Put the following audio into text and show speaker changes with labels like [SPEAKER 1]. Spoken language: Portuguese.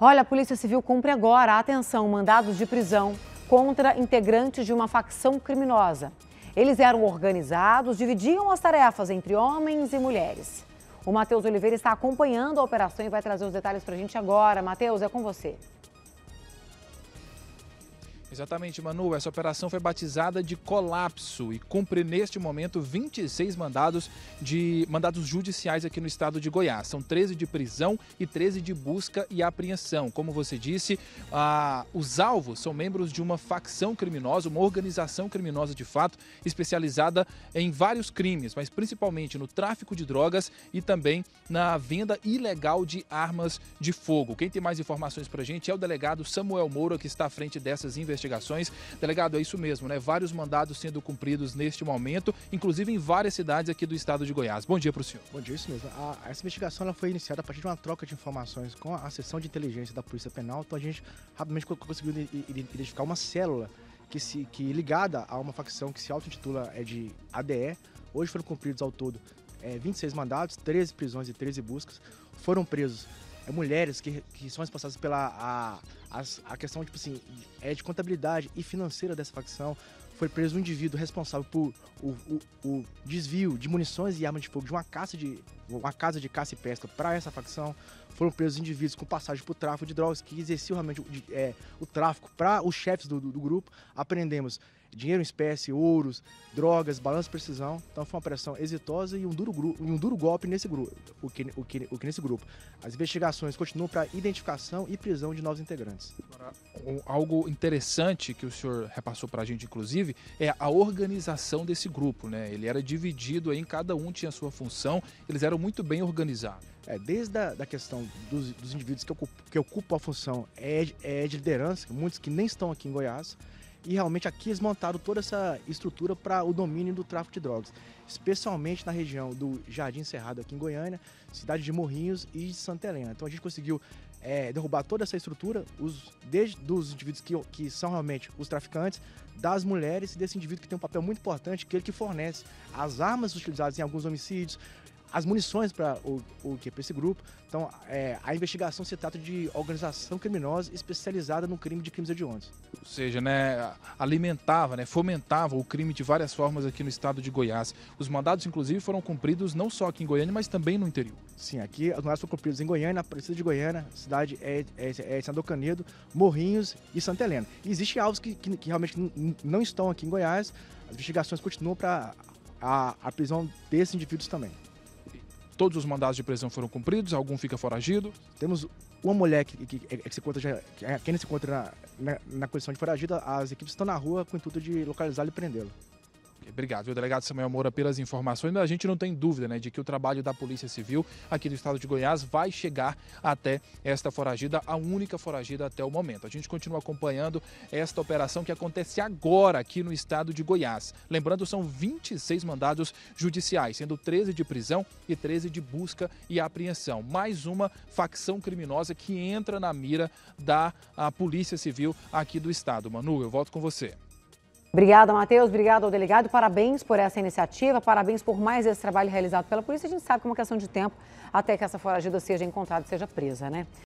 [SPEAKER 1] Olha, a Polícia Civil cumpre agora, atenção, mandados de prisão contra integrantes de uma facção criminosa. Eles eram organizados, dividiam as tarefas entre homens e mulheres. O Matheus Oliveira está acompanhando a operação e vai trazer os detalhes para a gente agora. Matheus, é com você.
[SPEAKER 2] Exatamente, Manu. Essa operação foi batizada de colapso e cumpre neste momento 26 mandados de mandados judiciais aqui no estado de Goiás. São 13 de prisão e 13 de busca e apreensão. Como você disse, ah, os alvos são membros de uma facção criminosa, uma organização criminosa de fato, especializada em vários crimes, mas principalmente no tráfico de drogas e também na venda ilegal de armas de fogo. Quem tem mais informações para a gente é o delegado Samuel Moura, que está à frente dessas investigações investigações. Delegado, é isso mesmo, né? Vários mandados sendo cumpridos neste momento, inclusive em várias cidades aqui do estado de Goiás. Bom dia para o senhor.
[SPEAKER 3] Bom dia, isso mesmo. A, essa investigação ela foi iniciada a partir de uma troca de informações com a seção de inteligência da Polícia Penal. Então a gente rapidamente conseguiu identificar uma célula que se que ligada a uma facção que se auto-intitula é de ADE. Hoje foram cumpridos ao todo é, 26 mandados, 13 prisões e 13 buscas. Foram presos é, mulheres que, que são responsáveis pela a, a, a, questão tipo assim, é de contabilidade e financeira dessa facção. Foi preso um indivíduo responsável por o, o, o desvio de munições e armas de fogo de uma caça de uma casa de caça e pesca para essa facção. Foram presos indivíduos com passagem por tráfico de drogas que exerciam realmente o, é, o tráfico para os chefes do, do, do grupo. Aprendemos dinheiro em espécie, ouros, drogas, balanço de precisão. Então foi uma operação exitosa e um duro, grupo, um duro golpe nesse grupo, o que, o, que, o que nesse grupo. As investigações continuam para identificação e prisão de novos integrantes.
[SPEAKER 2] Agora, algo interessante que o senhor repassou para a gente, inclusive, é a organização desse grupo. Né? Ele era dividido em cada um tinha sua função, eles eram muito bem organizados.
[SPEAKER 3] É, desde a da questão dos, dos indivíduos que ocupam, que ocupam a função é, é de liderança, muitos que nem estão aqui em Goiás, e realmente aqui eles montaram toda essa estrutura para o domínio do tráfico de drogas, especialmente na região do Jardim Cerrado aqui em Goiânia, cidade de Morrinhos e de Santa Helena. Então a gente conseguiu é, derrubar toda essa estrutura, os, desde dos indivíduos que, que são realmente os traficantes, das mulheres e desse indivíduo que tem um papel muito importante, que é ele que fornece as armas utilizadas em alguns homicídios, as munições para o, o que para esse grupo. Então, é, a investigação se trata de organização criminosa especializada no crime de crimes hediondos.
[SPEAKER 2] Ou seja, né, alimentava, né, fomentava o crime de várias formas aqui no estado de Goiás. Os mandados, inclusive, foram cumpridos não só aqui em Goiânia, mas também no interior.
[SPEAKER 3] Sim, aqui os mandados foram cumpridos em Goiânia, na Aparecida de Goiânia, cidade é, é, é São Canedo, Morrinhos e Santa Helena. E existem alvos que, que, que realmente não estão aqui em Goiás. As investigações continuam para a, a prisão desses indivíduos também.
[SPEAKER 2] Todos os mandados de prisão foram cumpridos? Algum fica foragido?
[SPEAKER 3] Temos uma mulher que, que, que se encontra já, quem se encontra na, na, na condição de foragida, as equipes estão na rua com o intuito de localizá-lo e prendê-lo.
[SPEAKER 2] Obrigado, viu, delegado Samuel Moura, pelas informações. A gente não tem dúvida né, de que o trabalho da Polícia Civil aqui do estado de Goiás vai chegar até esta foragida, a única foragida até o momento. A gente continua acompanhando esta operação que acontece agora aqui no estado de Goiás. Lembrando, são 26 mandados judiciais, sendo 13 de prisão e 13 de busca e apreensão. Mais uma facção criminosa que entra na mira da Polícia Civil aqui do estado. Manu, eu volto com você.
[SPEAKER 1] Obrigada, Matheus. Obrigado ao delegado. Parabéns por essa iniciativa. Parabéns por mais esse trabalho realizado pela polícia. A gente sabe que é uma questão de tempo até que essa foragida seja encontrada e seja presa, né?